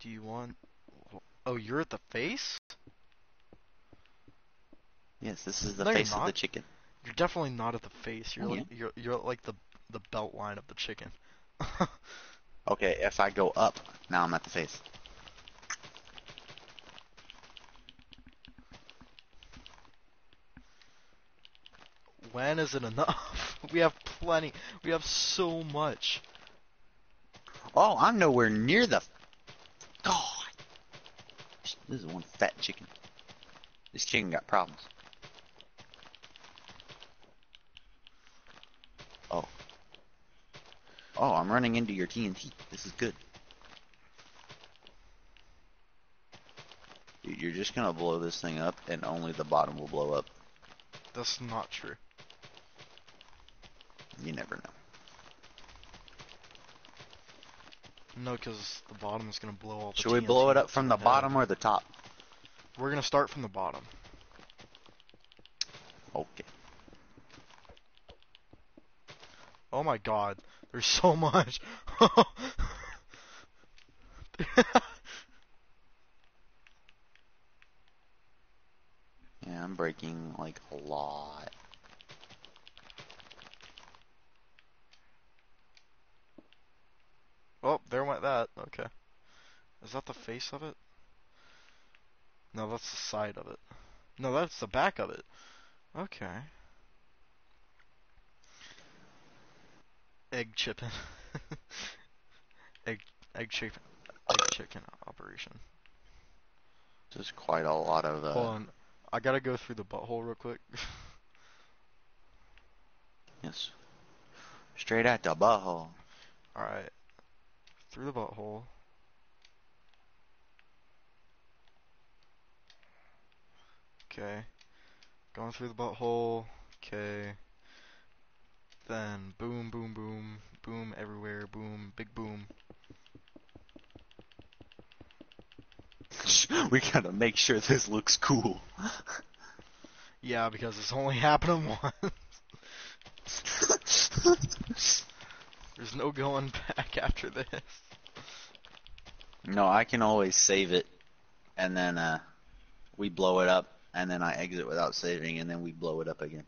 Do you want? Oh, you're at the face. Yes, this is the No, face of the chicken. You're definitely not at the face. You're Oh, like you're you're like the the belt line of the chicken. Okay, if I go up, now I'm at the face. when is it enough? we have plenty. We have so much. Oh, I'm nowhere near the. This is one fat chicken. This chicken got problems. Oh. Oh, I'm running into your TNT. This is good. Dude, You're just gonna blow this thing up, and only the bottom will blow up. That's not true. You never know. No, because the bottom is gonna blow all the. Should we blow it up from the head. bottom or the top? We're gonna start from the bottom. Okay. Oh my god, there's so much. Yeah, I'm breaking like a lot. oh, there went that. Okay. Is that the face of it? No, that's the side of it. No, that's the back of it. Okay. Egg chicken. egg egg chicken egg chicken operation. There's quite a lot of uh, Hold on. I gotta go through the butthole real quick. yes. Straight at the butthole. Alright. Through the butthole. Okay. Going through the butthole. Okay. Then boom, boom, boom. Boom everywhere. Boom. Big boom. we gotta make sure this looks cool. Yeah, because it's only happening once. There's no going back after this. no, I can always save it, and then uh, we blow it up, and then I exit without saving, and then we blow it up again.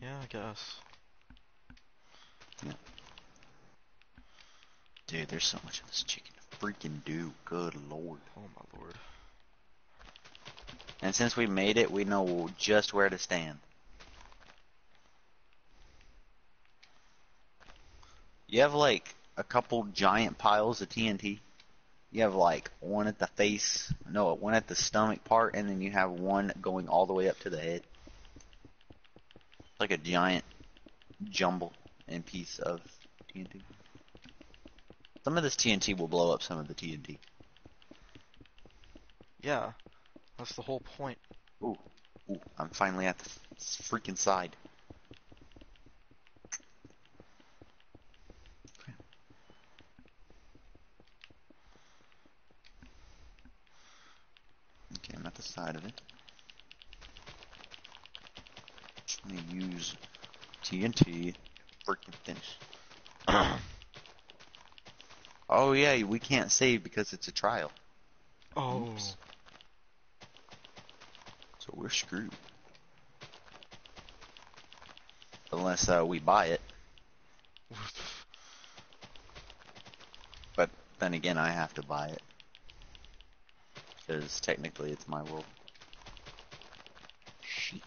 Yeah, I guess. Yeah. Dude, there's so much of this chicken to freaking do. Good lord. Oh my lord. And since we made it, we know just where to stand. You have like a couple giant piles of TNT. You have like one at the face, no, one at the stomach part, and then you have one going all the way up to the head. Like a giant jumble and piece of TNT. Some of this TNT will blow up some of the TNT. Yeah. That's the whole point. Ooh, ooh, I'm finally at the freaking side. Okay, I'm at the side of it. Let me use TNT. Freaking finish. oh yeah, we can't save because it's a trial. Oh. Oops. So we're screwed. Unless uh, we buy it. But then again, I have to buy it. Because technically it's my world. Shit.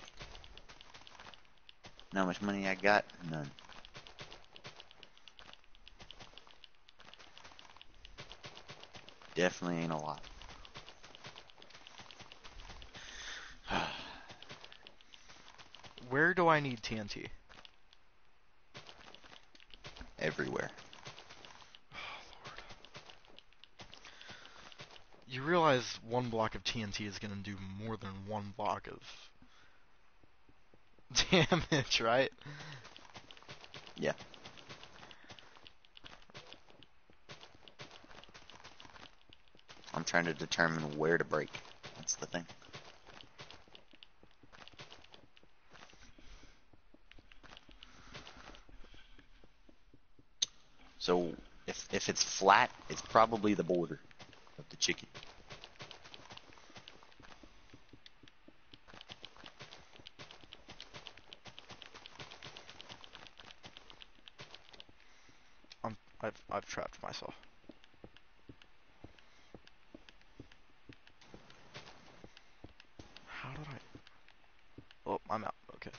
Know how much money I got? None. Definitely ain't a lot. Where do I need TNT? Everywhere. You realize one block of TNT is gonna do more than one block of damage, right? Yeah. I'm trying to determine where to break. That's the thing. So, If if it's flat, it's probably the border of the chicken. I'm I've trapped myself. How did I? Oh, I'm out. Okay.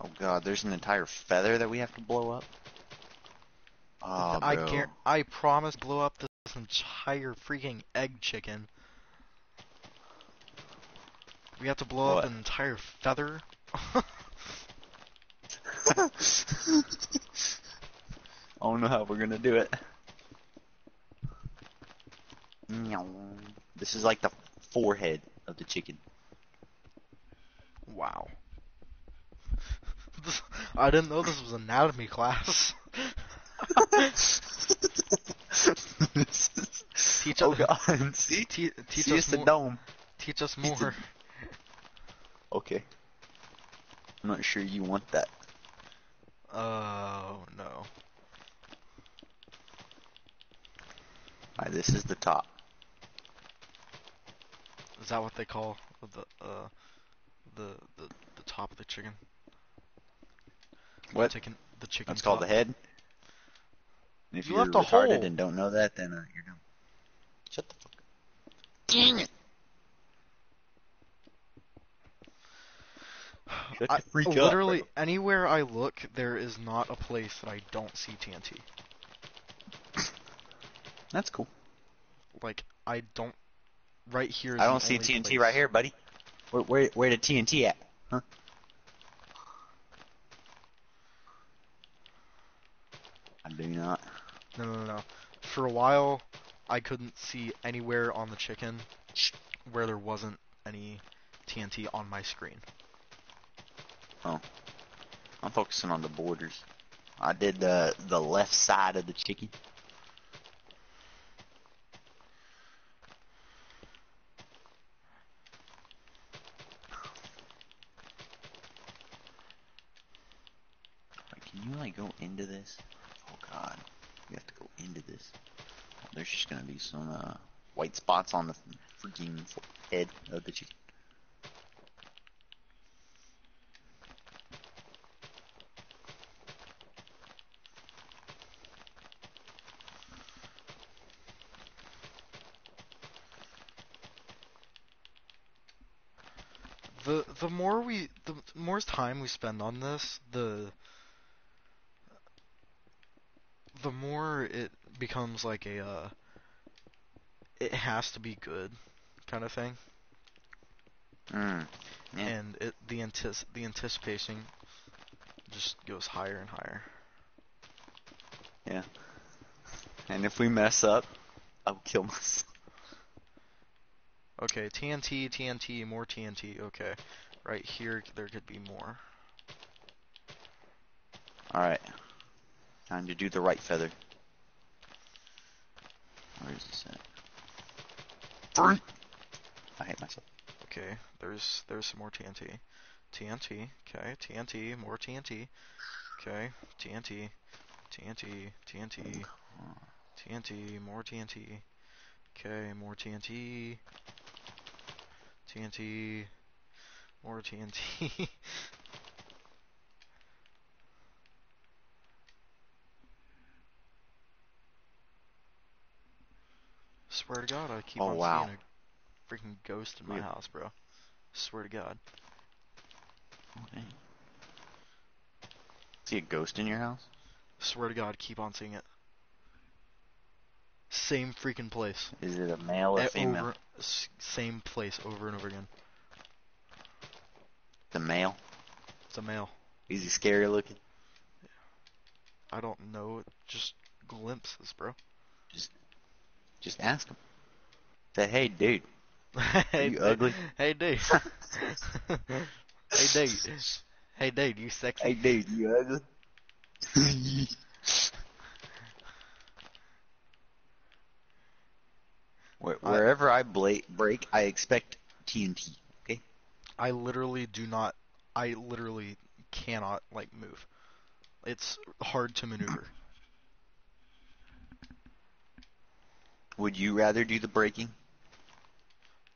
Oh god, there's an entire feather that we have to blow up. Oh, I bro. I promise blow up this entire freaking egg chicken. We have to blow What? up an entire feather. I don't know how we're gonna do it. This is like the forehead of the chicken. wow. I didn't know this was anatomy class. Teach oh us- god, see? Te- teach see, us the dome. Teach us more. Okay. I'm not sure you want that. Oh no. Alright, this is the top. Is that what they call the uh the the the top of the chicken? What? Chicken. The chicken. That's called the head. And if You are retarded hole. and don't know that, then uh, you're dumb. Shut the fuck up. Dang it! Shut I, freak literally bro. anywhere I look, there is not a place that I don't see TNT. That's cool. Like I don't. Right here. Is I don't see only TNT place. right here, buddy. Where, where, where the TNT at? Huh? I do not. No, no, no, no. For a while, I couldn't see anywhere on the chicken where there wasn't any TNT on my screen. I'm focusing on the borders. I did the the left side of the chicken. Wait, can you like go into this? Oh god, you have to go into this. Oh, there's just gonna be some uh, white spots on the freaking head of the chicken. The more we the more time we spend on this, the the more it becomes like a uh it has to be good kind of thing. Mm. Yeah. And it the antis the anticipation just goes higher and higher. Yeah. And if we mess up, I'll kill myself. Okay, TNT, TNT, more TNT. Okay. Right here there could be more. Alright. Time to do the right feather. Where is this at? Three. I hate myself. Okay, there's there's some more TNT. TNT, okay, TNT, more TNT. Okay, TNT, TNT, TNT, TNT, more TNT. Okay, more TNT. TNT, more TNT. Swear to God, I keep Oh, on wow. seeing a freaking ghost in my Weird. house, bro. Swear to God. Okay. See a ghost in your house? Swear to God, keep on seeing it. Same freaking place. Is it a male or Eh, female? Over, same place over and over again. The male. It's a male. Is he scary looking? I don't know. Just glimpses, bro. Just just ask him. Say, hey, dude. hey, you dude. ugly? Hey, dude. hey, dude. Hey, dude, you sexy. Hey, dude, you ugly? Wherever I break, I expect TNT. I literally do not. I literally cannot like move. It's hard to maneuver. Would you rather do the breaking?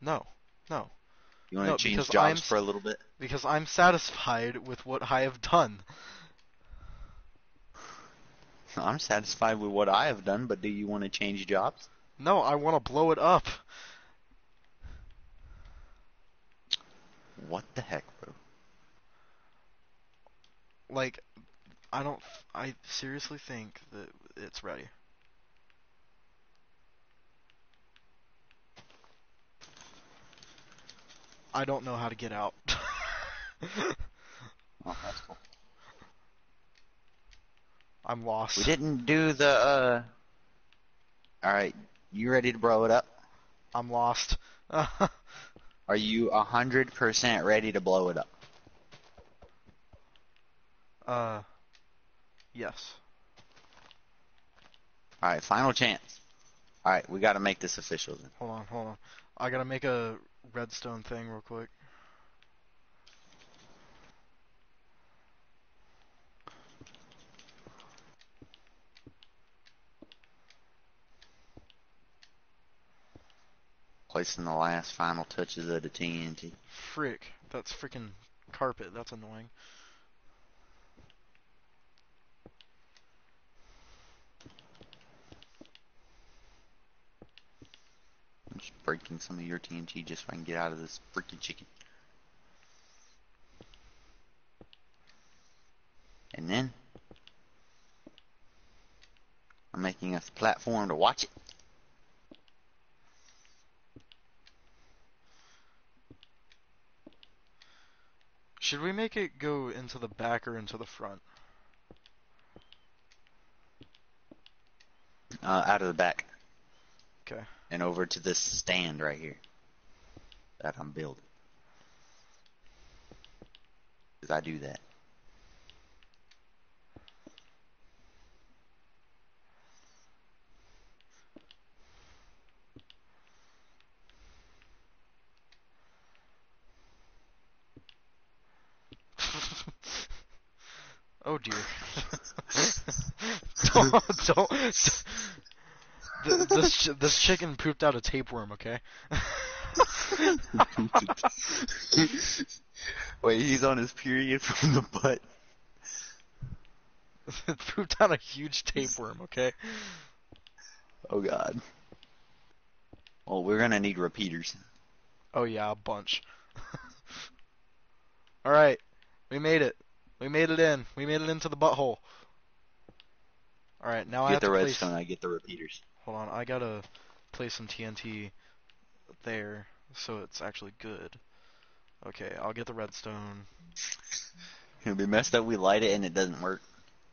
No, no, You want to No, change jobs I'm for a little bit? because I'm satisfied with what I have done. I'm satisfied with what I have done, but do you want to change jobs? No, I want to blow it up. What the heck, bro? Like, I don't. I seriously think that it's ready. I don't know how to get out. Oh, that's cool. I'm lost. We didn't do the, uh... Alright, you ready to blow it up? I'm lost. Are you a hundred percent ready to blow it up? uh, yes. Alright, final chance. Alright, we gotta make this official then. Hold on, hold on. I gotta make a redstone thing real quick. Placing the last final touches of the TNT. Frick, that's freaking carpet. That's annoying. I'm just breaking some of your TNT just so I can get out of this freaking chicken. And then I'm making a platform to watch it. Should we make it go into the back or into the front? Uh, out of the back. Okay. And over to this stand right here that I'm building. Because I do that. oh dear. don't, don't. Th- This ch- this chicken pooped out a tapeworm. Okay. Wait, he's on his period from the butt. pooped out a huge tapeworm. Okay. Oh god. Well, we're gonna need repeaters. Oh yeah, a bunch. All right, we made it. We made it in. We made it into the butthole. All right, now I get have the to place. redstone, I get the repeaters. Hold on, I gotta place some TNT there so it's actually good. Okay, I'll get the redstone. It'll be messed up. We light it and it doesn't work.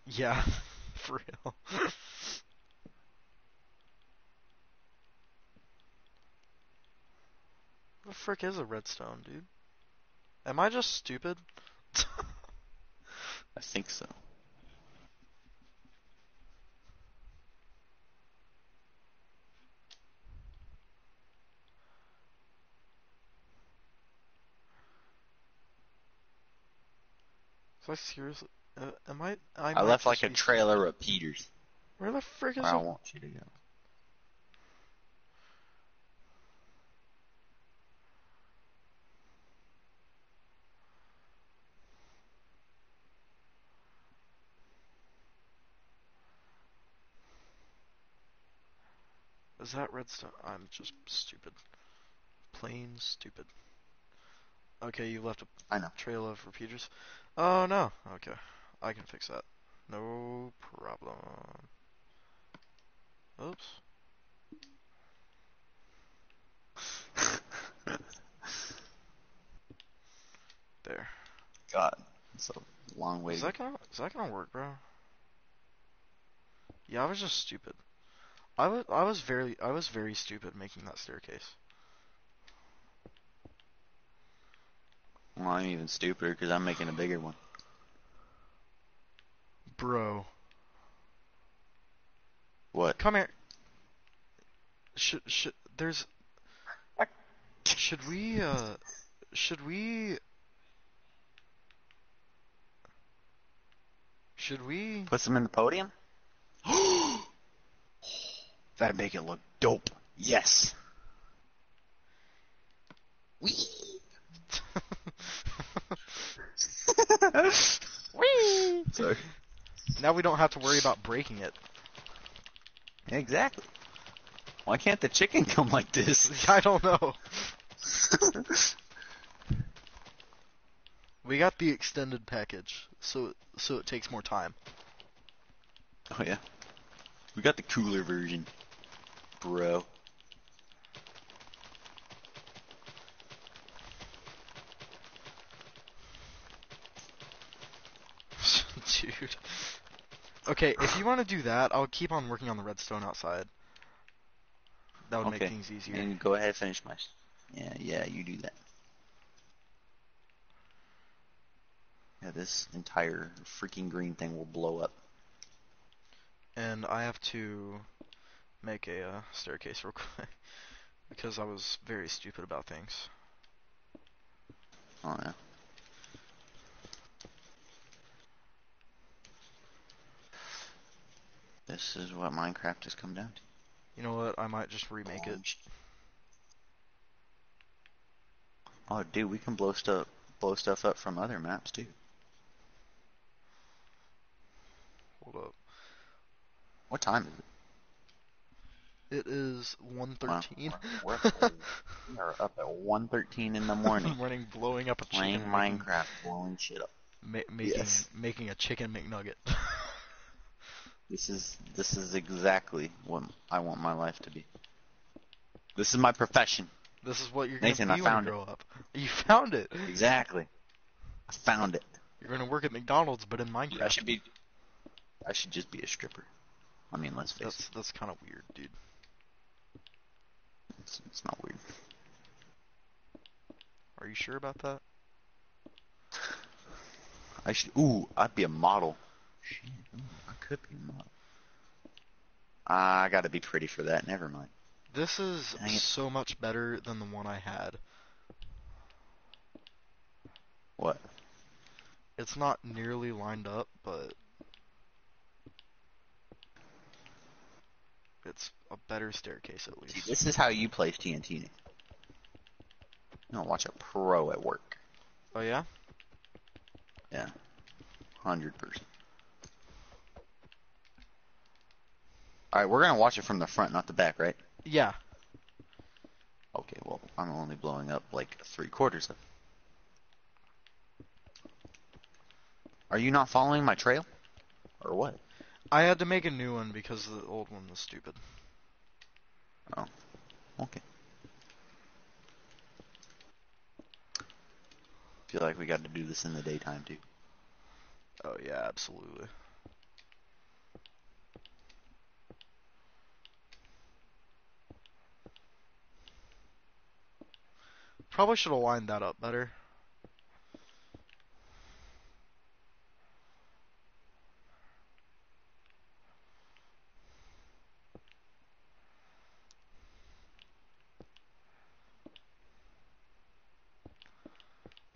Yeah, for real. What the frick is a redstone, dude? Am I just stupid? I think so. So I seriously, uh, am I? I, I, left like a trailer trail of repeaters Where the frick is where I it? want you to go. Is that redstone? I'm just stupid. Plain stupid. Okay, you left a I know. trail of repeaters. Oh no. Okay, I can fix that. No problem. Oops. There. God, it's a long way. Is that gonna is that gonna work, bro? Yeah, I was just stupid. I was I was very I was very stupid making that staircase. Well, I'm even stupider because I'm making a bigger one. Bro, What? come here. Should should there's should we uh should we Should we? put them in the podium. That'd make it look dope. Yes. Wee. Whee! Sorry. Now we don't have to worry about breaking it. Exactly. Why can't the chicken come like this? I don't know. We got the extended package, so so it takes more time. oh yeah. We got the cooler version, bro. Dude. Okay, if you want to do that, I'll keep on working on the redstone outside. That would Okay. make things easier. And go ahead, and finish my. Yeah, yeah, you do that. Yeah, this entire freaking green thing will blow up. And I have to make a uh, staircase real quick because I was very stupid about things. Oh yeah. This is what Minecraft has come down to. You know what? I might just remake it. Oh, dude, we can blow stuff blow stuff up from other maps too. Hold up. What time is it? It is 113. We're, we're up at- we are up at 1:13 in the morning, morning blowing up a playing chicken, making- Minecraft, blowing shit up. ma- making Yes. making a chicken McNugget. This is this is exactly what I want my life to be. This is my profession. this is what you're gonna Nathan, be I when found you it. grow up. You found it. Exactly. I found it. You're gonna work at McDonald's, but in Minecraft. I should be. I should just be a stripper. I mean, let's face That's it. that's kind of weird, dude. It's, it's not weird. Are you sure about that? I should. Ooh, I'd be a model. Shit, ooh, I could be a model. I gotta be pretty for that. Never mind. This is so much better than the one I had. What? It's not nearly lined up, but it's a better staircase at See, least. this is how you place TNT. Nick. No, watch a pro at work. Oh yeah? Yeah, hundred percent. All right, we're gonna watch it from the front, not the back, right? Yeah. Okay, well, I'm only blowing up like three quarters of. it. Are you not following my trail, or what? I had to make a new one because the old one was stupid. Oh, okay. Feel like we got to do this in the daytime too. Oh yeah, absolutely. Probably should have lined that up better.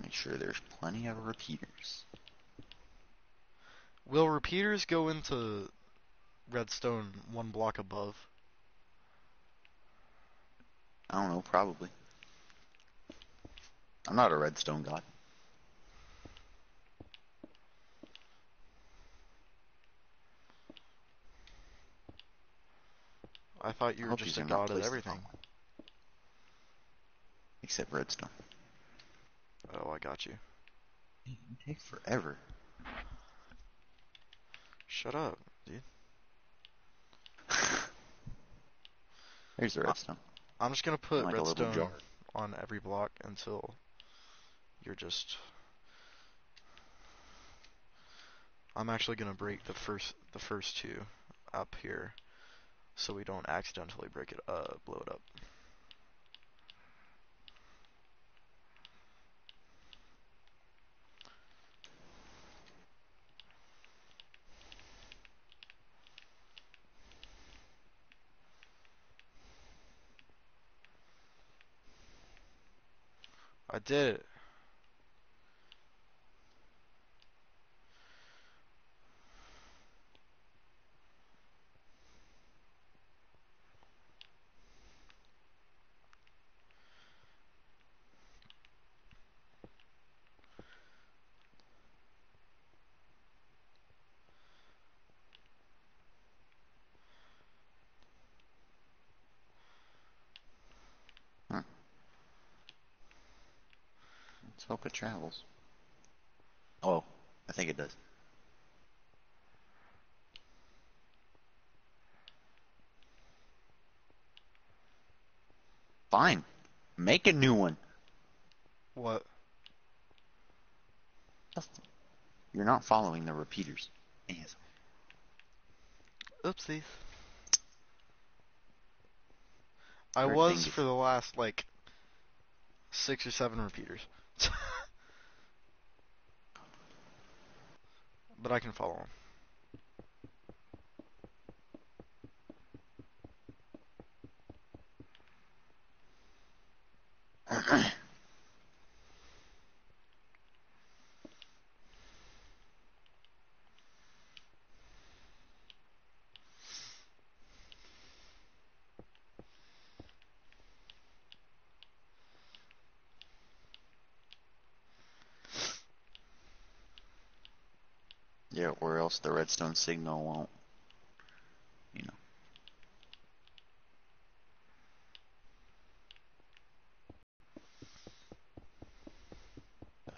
Make sure there's plenty of repeaters. Will repeaters go into redstone one block above? I don't know, probably. I'm not a redstone god. I thought you were just a god of everything. Except redstone. Oh, I got you. It takes forever. Shut up, dude. There's the redstone. I'm just gonna put like redstone on every block until you're just. I'm actually gonna break the first the first two up here, so we don't accidentally break it uh blow it up. I did it. Let's it travels. Oh, I think it does. Fine. Make a new one. What? You're not following the repeaters. Yes. Oopsies. I was for the last like six or seven repeaters. but I can follow him. yeah, or else the redstone signal won't. You know.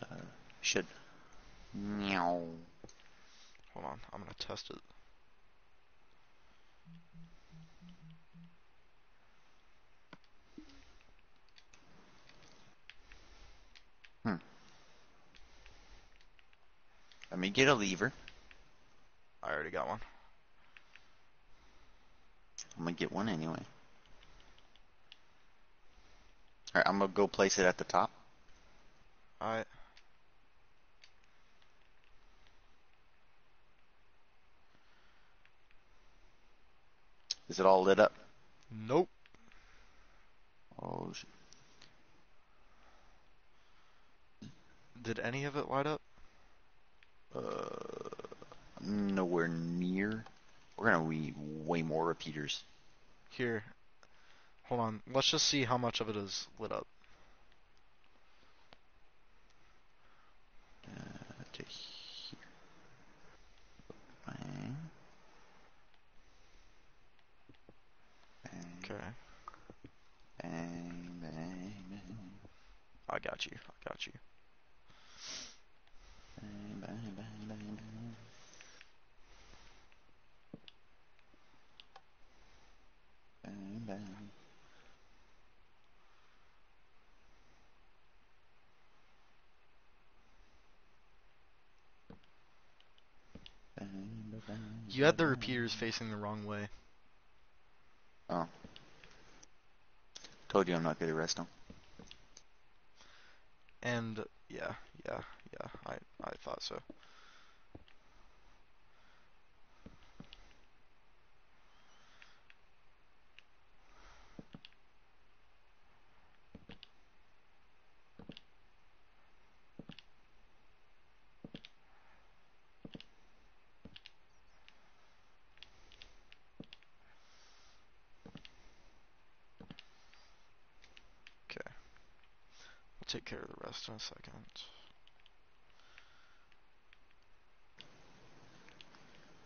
Uh, should. Meow. Hold on, I'm gonna test it. Hmm. Let me get a lever. I already got one. I'm gonna get one anyway. Alright, I'm gonna go place it at the top. Alright. Is it all lit up? nope. Oh, sh- Did any of it light up? uh, nowhere near. We're gonna need way more repeaters. Here. Hold on. Let's just see how much of it is lit up. Uh, to here. Bang. Bang, Okay. bang, bang, bang, I got you. I got you. bang, bang, bang, bang, bang. Bang, bang. Bang, ba, bang, You had the repeaters facing the wrong way. Oh. Told you I'm not good at redstone. And yeah, yeah, yeah. I I thought so. Take care of the rest in a second.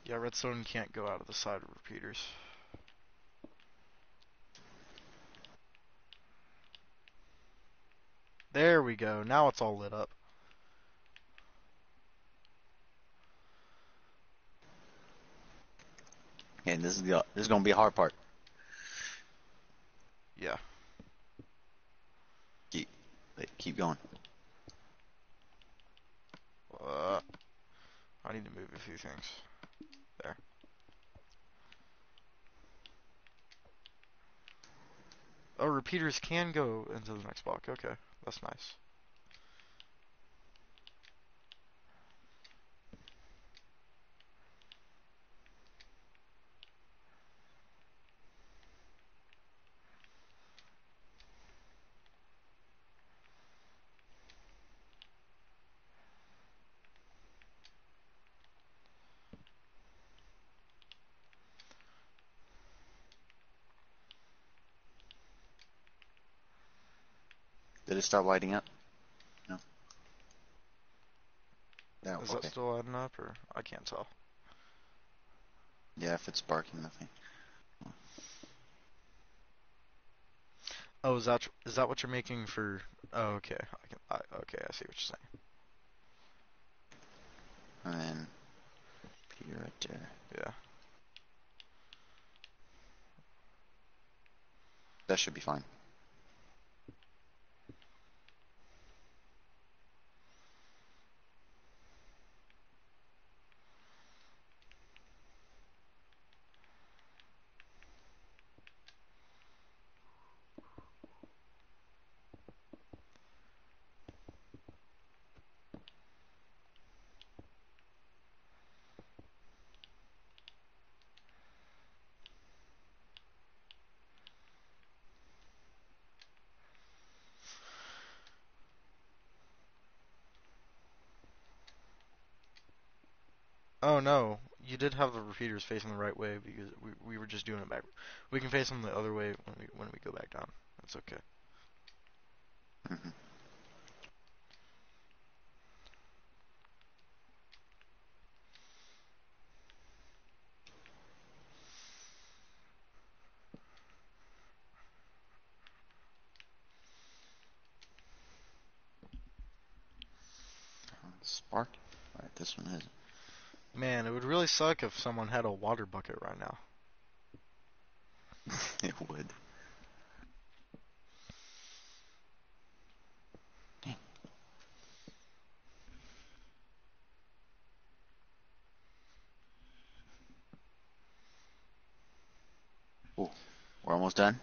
Yeah, redstone can't go out of the side of repeaters. There we go. Now it's all lit up. And this is the this is gonna be a hard part. Yeah. Keep going. Uh, I need to move a few things. There. Oh, repeaters can go into the next block. Okay, that's nice. Did it start lighting up? No. No. Is okay. that still adding up, or I can't tell? Yeah, if it's sparking, nothing. Oh, is that is that what you're making for Oh, okay. I can. I, okay, I see what you're saying. And then here right there. Yeah. That should be fine. No, you did have the repeaters facing the right way because we we were just doing it back. We can face them the other way when we when we go back down. That's okay. Mm-hmm. Mhm. Spark. Alright, this one is. Man, it would really suck if someone had a water bucket right now. it would. Oh, we're almost done.